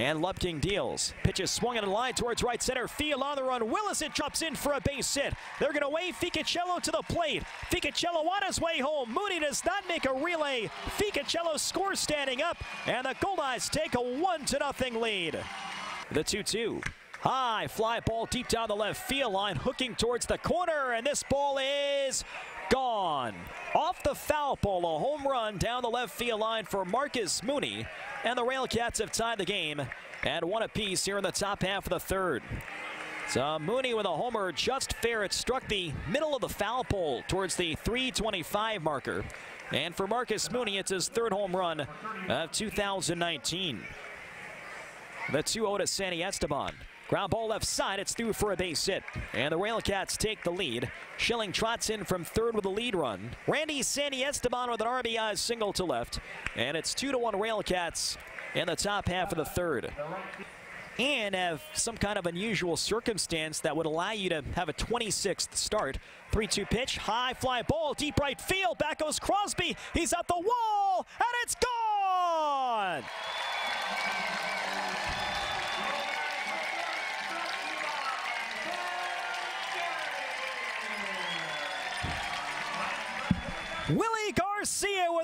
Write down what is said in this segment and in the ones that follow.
And Lupking deals. Pitch is swung in a line towards right center field on the run. Willis it drops in for a base hit. They're going to wave Ficociello to the plate. Ficociello on his way home. Mooney does not make a relay. Ficociello scores standing up, and the Goldeyes take a one to nothing lead. The 2-2. High fly ball deep down the left field line, hooking towards the corner, and this ball is gone. Off the foul pole, a home run down the left field line for Marcus Mooney, and the Railcats have tied the game at one apiece here in the top half of the third. So Mooney with a homer just fair. It struck the middle of the foul pole towards the 325 marker. And for Marcus Mooney, it's his third home run of 2019. The 2-0 to Santiesteban. Ground ball left side, it's through for a base hit. And the Railcats take the lead. Schilling trots in from third with a lead run. Randy Santiesteban with an RBI single to left. And it's 2 to 1 Railcats in the top half of the third. And have some kind of unusual circumstance that would allow you to have a 26th start. 3 2 pitch, high fly ball, deep right field. Back goes Crosby. He's at the wall, and it's gone!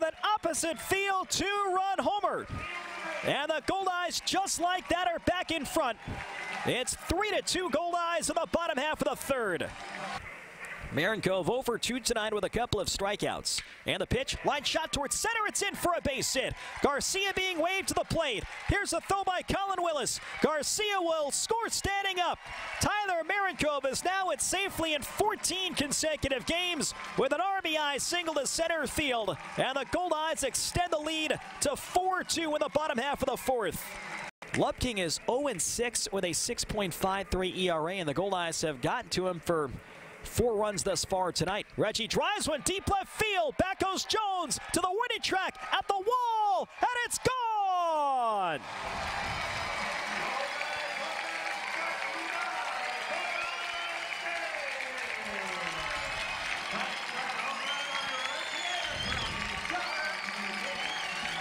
An opposite field two-run homer. And the Goldeyes, just like that, are back in front. It's 3 to 2 Goldeyes in the bottom half of the third. Marincov over 2 tonight with a couple of strikeouts. And the pitch, line shot towards center, it's in for a base hit. Garcia being waved to the plate. Here's a throw by Colin Willis. Garcia will score standing up. Tyler Marincov is now at safely in 14 consecutive games with an RBI single to center field. And the Goldeyes extend the lead to 4-2 in the bottom half of the fourth. Lupking is 0-6 with a 6.53 ERA, and the Goldeyes have gotten to him for Four runs thus far tonight. Reggie drives one deep left field. Back goes Jones to the winning track at the wall, and it's gone!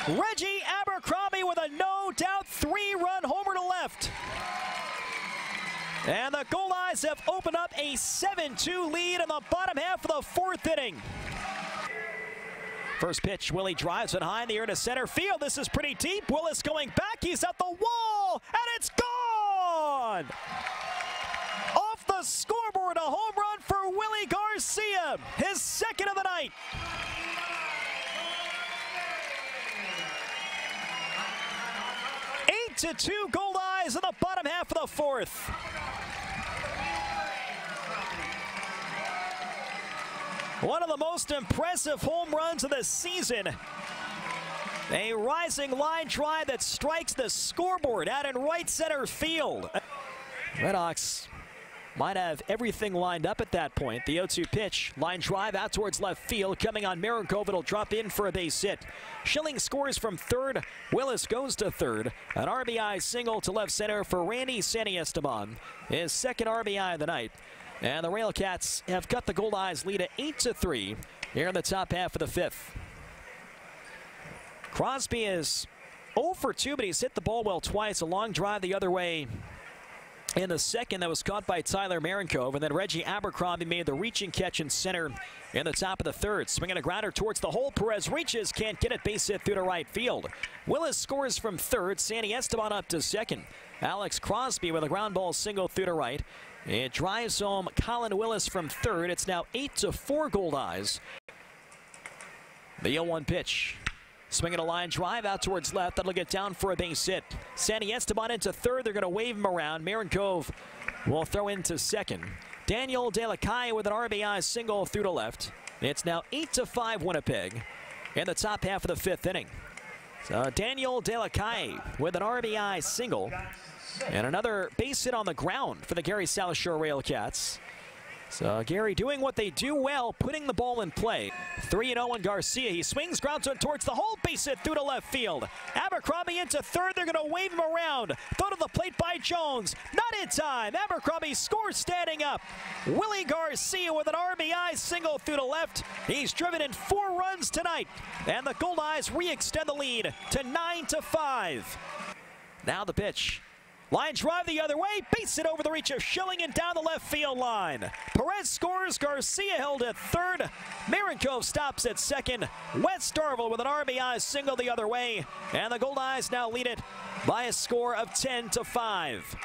Reggie Abercrombie with a no-doubt three-run homer to left. And the Goldeyes have opened up a 7-2 lead in the bottom half of the fourth inning. First pitch, Willie drives it high in the air to center field. This is pretty deep. Willis going back. He's at the wall, and it's gone! Off the scoreboard, a home run for Willie Garcia, his second of the night. Eight to two Goldeyes in the bottom half of the fourth. One of the most impressive home runs of the season. A rising line drive that strikes the scoreboard out in right center field. Redhawks might have everything lined up at that point. The 0-2 pitch, line drive out towards left field, coming on Marincov. It'll drop in for a base hit. Schilling scores from third. Willis goes to third. An RBI single to left center for Randy Santiesteban. His second RBI of the night. And the Railcats have cut the Goldeyes lead at 8 to 3 here in the top half of the fifth. Crosby is 0 for 2, but he's hit the ball well twice. A long drive the other way in the second that was caught by Tyler Marincov. And then Reggie Abercrombie made the reaching catch in center in the top of the third. Swinging a grounder towards the hole. Perez reaches, can't get it. Base hit through to right field. Willis scores from third. Santiesteban up to second. Alex Crosby with a ground ball single through to right. It drives home Colin Willis from third. It's now 8 to 4 Goldeyes. The 0-1 pitch. Swinging a line drive out towards left. That'll get down for a base hit. Santiesteban into third. They're going to wave him around. Marincov will throw into second. Daniel De La Calle with an RBI single through to left. It's now 8 to 5 Winnipeg in the top half of the fifth inning. So Daniel De La Calle with an RBI single. And another base hit on the ground for the Gary South Shore Railcats. So Gary doing what they do well, putting the ball in play. 3-0 on Garcia. He swings, grounds one towards the hole, base hit through to left field. Abercrombie into third. They're going to wave him around. Throw to the plate by Jones. Not in time. Abercrombie scores standing up. Willie Garcia with an RBI single through to left. He's driven in four runs tonight. And the Goldeyes re-extend the lead to 9 to 5. Now the pitch. Line drive the other way, base it over the reach of Schilling and down the left field line. Perez scores, Garcia held at third. Marincov stops at second. Wes Darvill with an RBI single the other way. And the Goldeyes now lead it by a score of 10 to 5.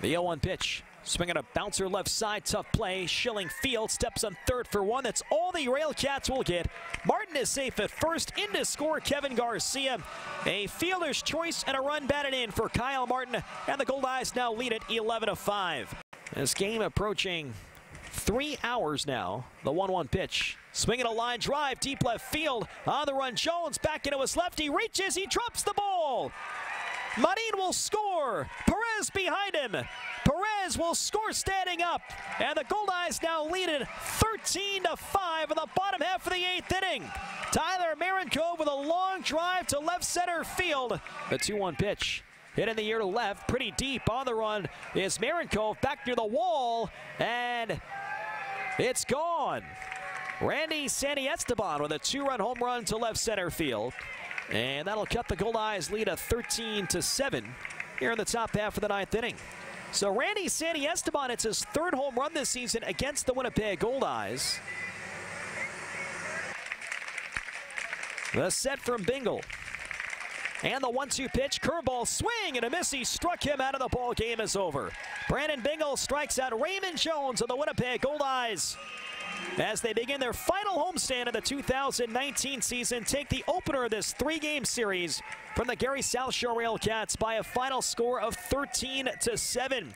The 0-1 pitch. Swinging a bouncer left side, tough play. Schilling field steps on third for one. That's all the Railcats will get. Martin is safe at first. In to score Kevin Garcia. A fielder's choice and a run batted in for Kyle Martin. And the Goldeyes now lead it 11 to 5. This game approaching three hours now. The 1-1 pitch. Swinging a line drive, deep left field. On the run, Jones back into his left. He reaches, he drops the ball. Marin will score. Perez behind him. Perez will score standing up. And the Goldeyes now lead it 13 to 5 in the bottom half of the eighth inning. Tyler Marincov with a long drive to left center field. The 2-1 pitch. Hit in the air to left, pretty deep on the run is Marincov back near the wall, and it's gone. Randy Santiesteban with a two-run home run to left center field. And that'll cut the Goldeyes lead a 13 to 7 here in the top half of the ninth inning. So Randy Santiesteban, it's his third home run this season against the Winnipeg Goldeyes. The set from Bingle. And the one-two pitch, curveball swing and a miss. He struck him out of the ball. Game is over. Brandon Bingle strikes out Raymond Jones of the Winnipeg Goldeyes as they begin their final homestand of the 2019 season. Take the opener of this three-game series from the Gary South Shore Railcats by a final score of 13 to 7.